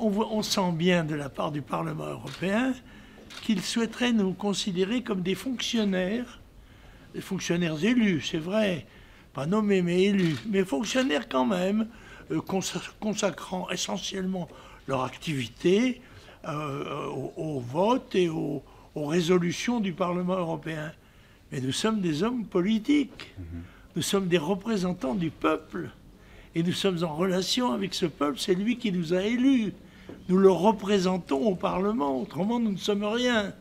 on, voit- on sent bien de la part du Parlement européen qu'il souhaiterait nous considérer comme des fonctionnaires, des fonctionnaires élus, c'est vrai, pas nommés mais élus, mais fonctionnaires quand même, euh, consa- consacrant essentiellement leur activité euh, au, au vote et au- aux résolutions du Parlement européen. Mais nous sommes des hommes politiques, nous sommes des représentants du peuple, et nous sommes en relation avec ce peuple, c'est lui qui nous a élus. Nous le représentons au Parlement, autrement nous ne sommes rien.